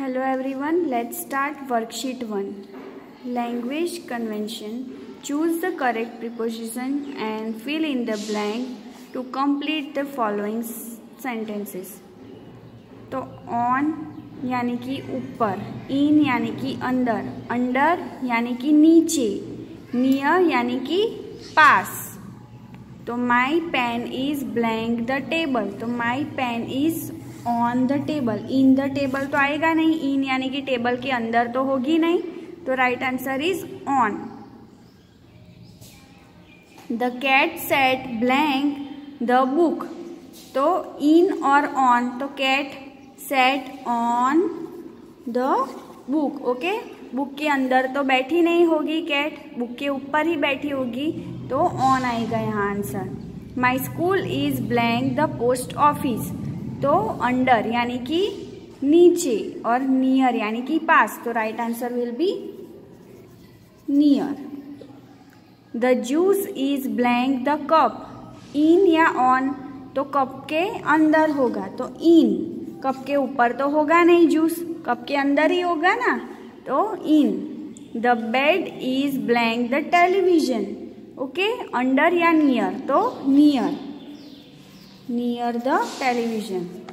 Hello everyone let start worksheet one language convention choose the correct preposition and fill in the blank to complete the following sentences तो on यानि कि ऊपर इन यानि कि अंदर under यानि कि नीचे नियर यानि कि पास. तो my pen is blank the table तो my pen is on the table in the table तो आएगा नहीं. इन यानी कि टेबल के अंदर तो होगी नहीं. तो right answer is on the cat sat blank the book तो इन और ऑन तो cat sat on the book okay book के अंदर तो बैठी नहीं होगी कैट बुक के ऊपर ही बैठी होगी. तो ऑन आएगा यहाँ answer my school is blank the post office तो अंडर यानी कि नीचे और नियर यानी कि पास तो right answer will be near the juice is blank the cup in या ऑन तो कप के अंदर होगा तो इन कप के ऊपर तो होगा नहीं जूस कप के अंदर ही होगा ना तो in the bed is blank the television okay under या नियर तो near near the television.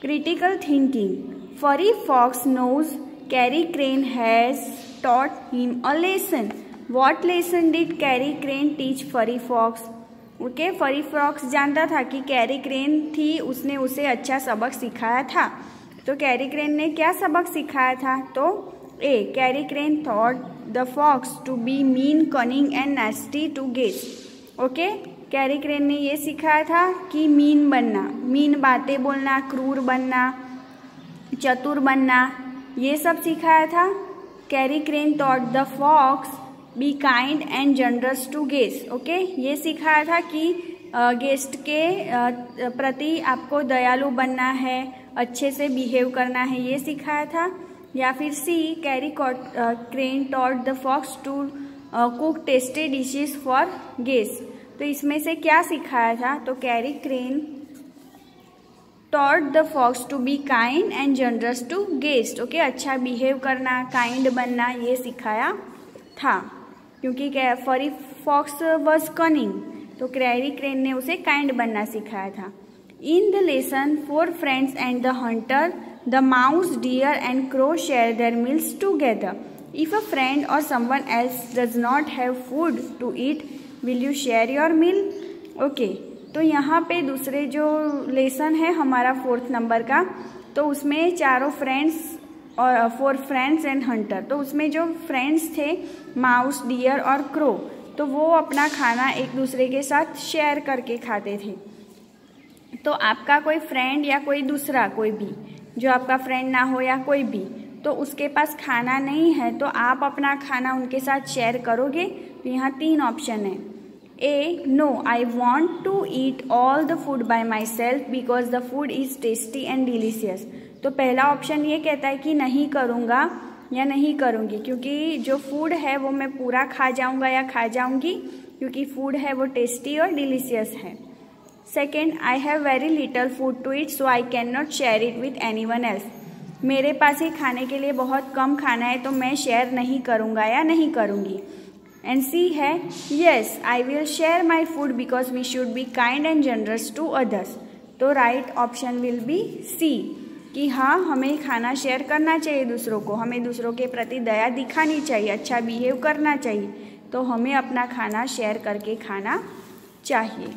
Critical thinking. Furry Fox knows Carrie Crane has taught him a lesson. What lesson did Carrie Crane teach Furry Fox? Okay furry fox जानता था कि carry crane थी उसने उसे अच्छा सबक सिखाया था तो कैरी क्रेन ने क्या सबक सिखाया था तो A Carrie Crane thought the fox to be mean cunning and nasty to guess okay Carrie Crane ने ये सिखाया था कि मीन बनना, मीन बातें बोलना, क्रूर बनना, चतुर बनना, ये सब सिखाया था। Carrie Crane thought the fox be kind and generous to guest okay ये सिखाया था कि गेस्ट के प्रति आपको दयालु बनना है, अच्छे से बिहेव करना है, ये सिखाया था। या फिर C Carrie Crane taught the fox to cook tasty dishes for guest तो इसमें से क्या सिखाया था? तो Carrie Crane taught the fox to be kind and generous to guest okay अच्छा बिहेव करना काइंड बनना, ये सिखाया था। क्योंकि फॉरी फॉक्स वॉज़ कनिंग तो कैरी क्रेन ने उसे काइंड बनना सिखाया था। In the lesson four friends and the hunter the mouse deer and crow share their meals together if a friend और someone else does not have food to eat will you share your meal okay तो यहाँ पे दूसरे जो lesson है हमारा fourth number का तो उसमें चारों फ्रेंड्स और फोर फ्रेंड्स एंड हंटर तो उसमें जो फ्रेंड्स थे माउस डियर और क्रो तो वो अपना खाना एक दूसरे के साथ शेयर करके खाते थे। तो आपका कोई फ्रेंड या कोई दूसरा, कोई भी, जो आपका फ्रेंड ना हो या कोई भी तो उसके पास खाना नहीं है तो आप अपना खाना उनके साथ शेयर करोगे? तो यहाँ तीन ऑप्शन है। A no I want to eat all the food by myself because the food is tasty and delicious तो पहला ऑप्शन ये कहता है कि नहीं करूँगा या नहीं करूँगी, क्योंकि जो फ़ूड है वो मैं पूरा खा जाऊँगा या खा जाऊँगी, क्योंकि फ़ूड है वो टेस्टी और डिलीशियस है। Second I have very little food to it so I can not share it with anyone else मेरे पास ही खाने के लिए बहुत कम खाना है तो मैं शेयर नहीं करूँगा या नहीं करूँगी? एंड सी है yes I will share my food because we should be kind and generous to others तो right option will be C कि हाँ हमें खाना शेयर करना चाहिए दूसरों को, हमें दूसरों के प्रति दया दिखानी चाहिए अच्छा बिहेव करना चाहिए तो हमें अपना खाना शेयर करके खाना चाहिए।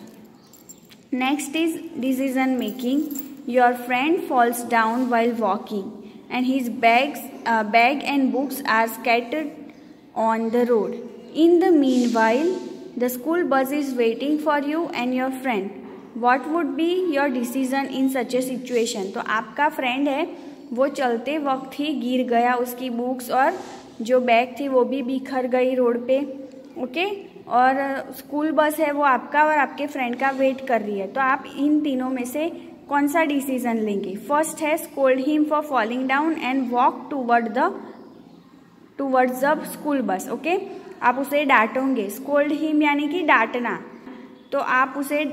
Next is decision making your friend falls down while walking and his bags bag and books are scattered on the road In the meanwhile, the school bus is waiting for you and your friend. What would be your decision in such a situation? तो आपका friend है वो चलते वक्त ही गिर गया उसकी books और जो बैग थी वो भी बिखर गई रोड पे ओके और स्कूल बस है वो आपका और आपके फ्रेंड का वेट कर रही है तो आप इन तीनों में से कौन सा डिसीज़न लेंगे? फ़र्स्ट है scold him for falling down and walk toward the towards the school bus okay आप उसे डांटोगे। स्कोल्ड हिम यानी कि डांटना। तो आप उसे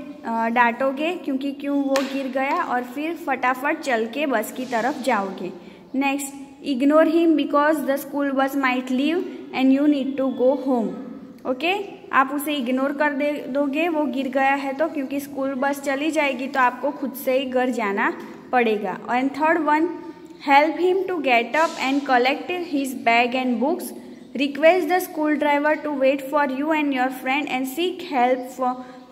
डांटोगे क्योंकि क्यों वो गिर गया और फिर फटाफट चल के बस की तरफ़ जाओगे। Next ignore him because the school bus might leave and you need to go home okay आप उसे इग्नोर कर दे, दोगे, वो गिर गया है तो क्योंकि स्कूल बस चली जाएगी तो आपको खुद से ही घर जाना पड़ेगा। And third one help him to get up and collect his bag and books request the school driver to wait for you and your friend and seek help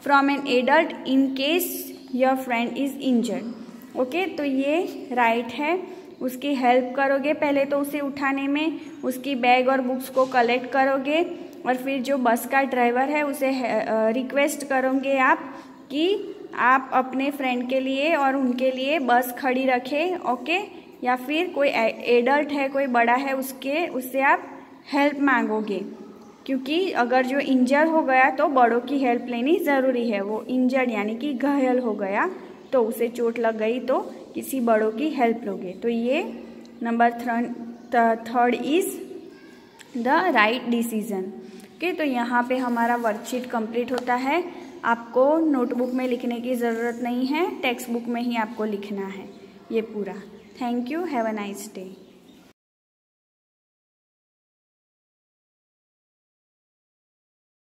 from an adult in case your friend is injured okay तो ये right right है। उसकी help करोगे पहले तो उसे उठाने में, उसकी बैग और बुक्स को कलेक्ट करोगे। और फिर जो बस का ड्राइवर है, उसे रिक्वेस्ट करोगे आप कि आप अपने फ्रेंड के लिए और उनके लिए बस खड़ी रखें ओके या फिर कोई एडल्ट है, कोई बड़ा है, उसके, उससे आप हेल्प मांगोगे। क्योंकि अगर जो इंजर हो गया तो बड़ों की हेल्प लेनी ज़रूरी है। वो इंजर्ड यानी कि घायल हो गया तो उसे चोट लग गई तो किसी बड़ों की हेल्प लोगे। तो ये number third is the right decision okay तो यहाँ पे हमारा वर्कशीट कंप्लीट होता है। आपको नोटबुक में लिखने की ज़रूरत नहीं है टेक्स्ट बुक में ही आपको लिखना है। ये पूरा। Thank you have a nice day